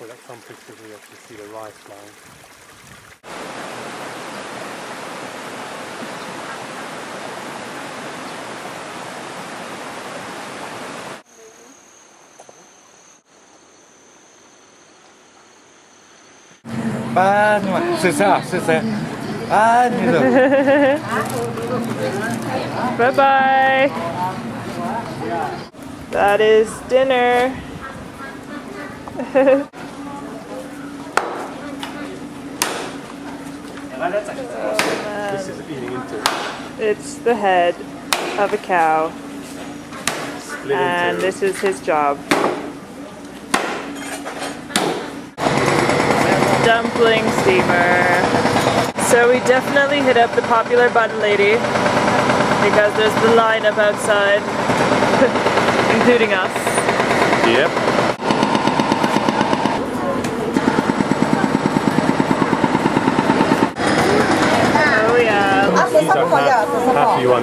we got some pictures where you actually see the rice line. Ba nhưng c'est ça, c'est ça. Ah, như. Bye bye. That is dinner. This is eating into It's the head of a cow, split and into this is his job. Dumpling steamer. So we definitely hit up the popular bun lady because there's the lineup outside, including us. Yep. 他不放假说实话我